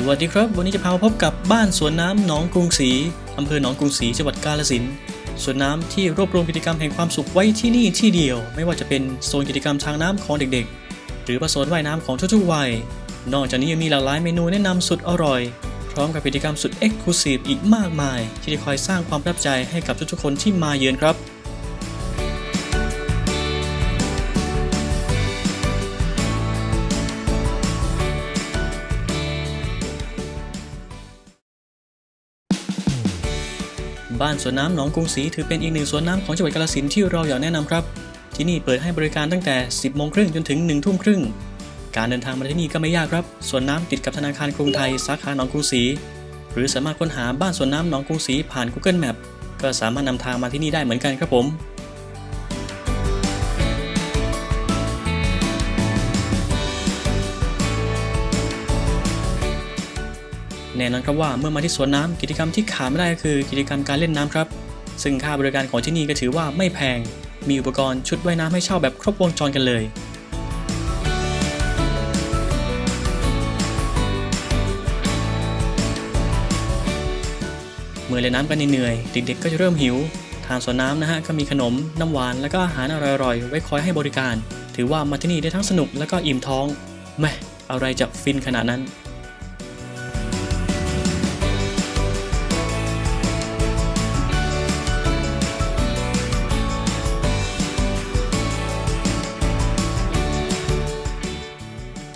สวัสดีครับ วันนี้จะพามาพบกับบ้านสวนน้ำหนองกรุงศรีอำเภอหนองกรุงศรีจังหวัดกาฬสินธุ์สวนน้ำที่รวบรวมกิจกรรมแห่งความสุขไว้ที่นี่ที่เดียว ไม่ว่าจะเป็นโซนกิจกรรมทางน้ำของเด็กๆ หรือว่าโซนว่ายน้ำของทุกๆวัย นอกจากนี้ยังมีหลากหลายเมนูแนะนำสุดอร่อย พร้อมกับกิจกรรมสุดเอ็กซ์คลูซีฟอีกมากมาย ที่จะคอยสร้างความประทับใจให้กับทุกๆคนที่มาเยือนครับ บ้านสวนน้ำหนองกรุงศรีถือเป็นอีกหนึ่งสวนน้ำของจังหวัดกาฬสินธุ์ที่เราอยากแนะนำครับ ที่นี่เปิดให้บริการตั้งแต่ 10โมงครึ่งจนถึง1ทุ่มครึ่ง การเดินทางมาที่นี่ก็ไม่ยากครับสวนน้ำติดกับธนาคารกรุงไทยสาขาหนองกรุงศรีหรือสามารถค้นหาบ้านสวนน้ำหนองกรุงศรีผ่าน Google Map ก็สามารถนำทางมาที่นี่ได้เหมือนกันครับผม แน่นอนครับว่าเมื่อมาที่สวนน้ำกิจกรรมที่ขาดไม่ได้ก็คือกิจกรรมการเล่นน้ำครับ ซึ่งค่าบริการของที่นี่ก็ถือว่าไม่แพง มีอุปกรณ์ชุดว่ายน้ำให้เช่าแบบครบวงจรกันเลยเมื่อเล่นน้ำกันเหนื่อยเด็กๆ ก็จะเริ่มหิว ทางสวนน้ำนะฮะก็มีขนม น้ำหวาน และก็อาหารอร่อยๆ ไว้คอยให้บริการ ถือว่ามาที่นี่ได้ทั้งสนุกและก็อิ่มท้องแม่อะไรจะฟินขนาดนั้น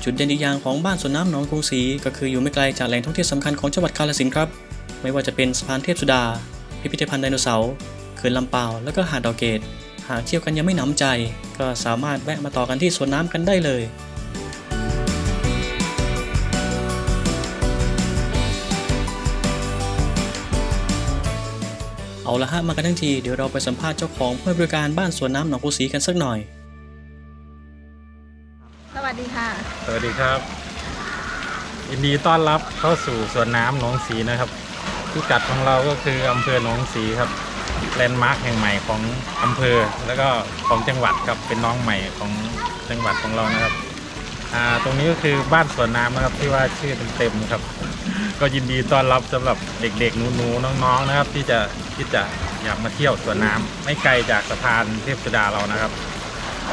จุดเด่นอีกอย่างของบ้านสวนน้ำหนองกรุงศรีก็คืออยู่ไม่ไกลจากแหล่งท่องเที่ยวสำคัญของจังหวัดกาฬสินธุ์ครับ ไม่ว่าจะเป็นสะพานเทพสุดา พิพิธภัณฑ์ไดโนเสาร์เขื่อนลำเปาแล้วก็หาดดอกเกต หากเที่ยวกันยังไม่หนำใจ ก็สามารถแวะมาต่อกันที่สวนน้ำกันได้เลยเอาละฮะมากันทั้งทีเดี๋ยวเราไปสัมภาษณ์เจ้าของผู้ให้บริการบ้านสวนน้ำหนองกรุงศรีกันสักหน่อย ดีค่ะ สวัสดีครับยินดีต้อนรับเข้าสู่สวนน้ำหนองสีนะครับพิกัดของเราก็คืออำเภอหนองกุงศรีครับ landmark แห่งใหม่ของอำเภอแล้วก็ของจังหวัดครับเป็นน้องใหม่ของจังหวัดของเรานะครับอ่าตรงนี้ก็คือบ้านสวนน้ำนะครับที่ว่าชื่อเต็มๆครับ ก็ยินดีต้อนรับสำหรับเด็กๆหนูๆน้องๆนะครับ ที่จะที่จะอยากมาเที่ยวสวนน้ำไม่ไกลจากสะพานเทพสุดาเรานะครับ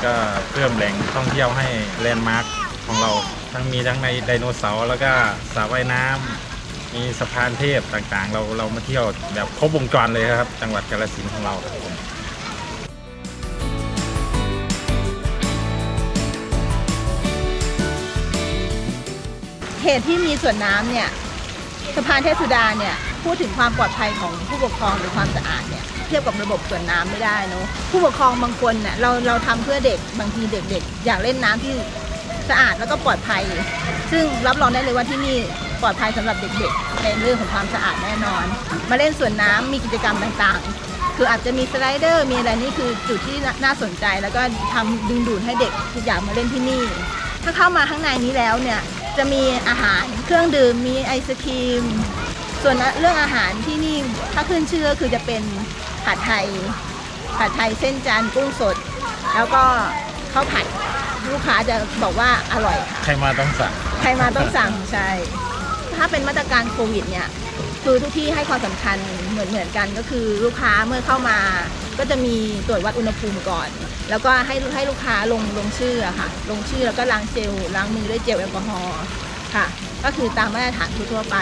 ก็เพิ่มแหล่งท่องเที่ยวให้ landmark ของเรา ทั้งมีทั้งในไดโนเสาร์แล้วก็สระว่ายน้ำมีสะพานเทพต่างๆ เราเรามาเที่ยวแบบครบวงจรเลยครับ จังหวัดกาฬสินธุ์ของเราครับผมเหตุที่มีสวนน้ำเนี่ยสะพานเทพสุดาเนี่ย พูดถึงความปลอดภัยของผู้ปกครองหรือความสะอาดเนี่ยเทียบกับระบบสวนน้ำไม่ได้เนอะผู้ปกครองบางคนเนี่ยเราเราทำเพื่อเด็กบางทีเด็กๆ อยากเล่นน้ำที่สะอาดแล้วก็ปลอดภัย ซึ่งรับรองได้เลยว่าที่นี่ปลอดภัยสำหรับเด็กๆ ในเรื่องของความสะอาดแน่นอน มาเล่นสวนน้ำมีกิจกรรมต่างๆ คืออาจจะมีสไลเดอร์มีอะไรนี่คือจุดที่น่าสนใจ แล้วก็ทำดึงดูดให้เด็กอยากมาเล่นที่นี่ ถ้าเข้ามาข้างในนี้แล้วเนี่ยจะมีอาหารเครื่องดื่มมีไอศครีม ส่วนเรื่องอาหารที่นี่ถ้าขึ้นชื่อก็คือจะเป็นผัดไทย ผัดไทยเส้นจันทร์กุ้งสด แล้วก็ข้าวผัดลูกค้าจะบอกว่าอร่อยค่ะใครมาต้องสั่ง ใครมาต้องสั่งใช่ ถ้าเป็นมาตรการโควิดเนี่ยคือทุกที่ให้ความสำคัญเหมือนเหมือนกันก็คือลูกค้าเมื่อเข้ามา ก็จะมีตรวจวัดอุณหภูมิก่อน แล้วก็ให้ให้ลูกค้าลงลงชื่ออะค่ะ ลงชื่อแล้วก็ล้างเจลล้างมือด้วยเจลแอลกอฮอล์ค่ะ ก็คือตามมาตรฐานทั่วๆไป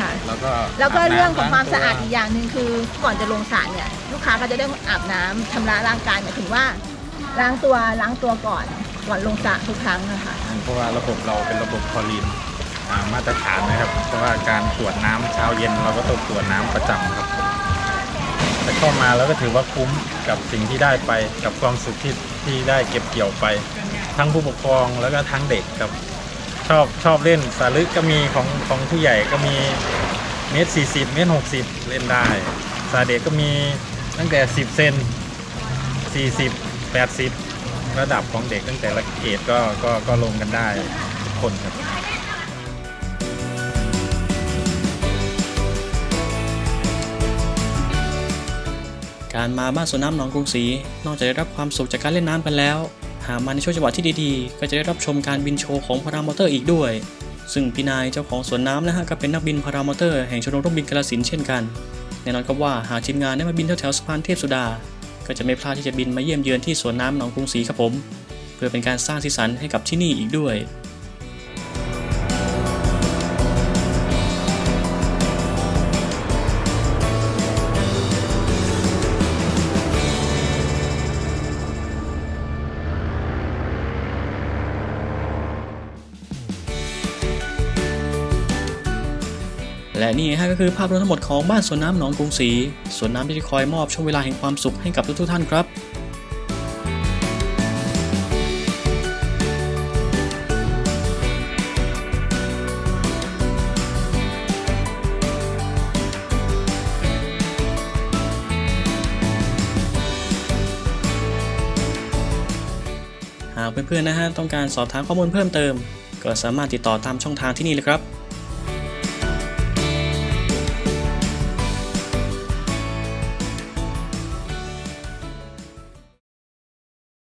ค่ะ แล้วก็แล้วก็บน้ำเรื่องของความล้สะอาดตัวอีกอย่างหนึ่งคือ ก่อนจะลงสระเนี่ยลูกค้าก็จะได้อาบน้ำชำระร่างกายหมายถึงว่าล้างตัวล้างตัวก่อนก่อนลงสระทุกครั้งนะคะเพราะว่าระบบเราเป็นระบบคลอรีนอ่ามาตรฐานนะครับ เพราะว่าการตรวจน้ำเช้าเย็นเราก็ต้องตรวจน้ำประจำครับแต่เข้ามาแล้วก็ถือว่าคุ้มกับสิ่งที่ได้ไปกับความสุขที่ที่ได้เก็บเกี่ยวไป ทั้งผู้ปกครองแล้วก็ทั้งเด็กครับ ชอบชอบเล่นสาลึกก็มีของของผู้ใหญ่ก็มีเมตรสี่สิบเมตรหกสิบเล่นได้ สาเด็กก็มีตั้งแต่สิบเซนสี่สิบแปดสิบระดับของเด็กตั้งแต่ละเกรดก็ก็ก็ลงกันได้ทุกคนครับการมาบ้านสวนน้ำหนองกรุงศรีนอกจากได้รับความสุขจากการเล่นน้ำกันแล้ว หากมาในช่วงจังหวะที่ดีๆ ก็จะได้รับชมการบินโชว์ของพารามอเตอร์อีกด้วย ซึ่งพี่นายเจ้าของสวนน้ำนะฮะก็เป็นนักบินพารามอเตอร์แห่งชมรมร่มบินกาลสินเช่นกันแน่นอนครับว่าหากทีมงานได้มาบินแถวๆสะพานเทพสุดา ก็จะไม่พลาดที่จะบินมาเยี่ยมเยือนที่สวนน้ำหนองกรุงศรีครับผม เพื่อเป็นการสร้างสีสันให้กับที่นี่อีกด้วย และนี่ฮะก็คือภาพรวมทั้งหมดของบ้านสวนน้ำหนองกรุงศรีสวนน้ำที่คอยมอบช่วงเวลาแห่งความสุขให้กับทุกๆท่านครับหากเพื่อนๆนะฮะต้องการสอบถามข้อมูลเพิ่มเติม ก็สามารถติดต่อตามช่องทางที่นี่เลยครับ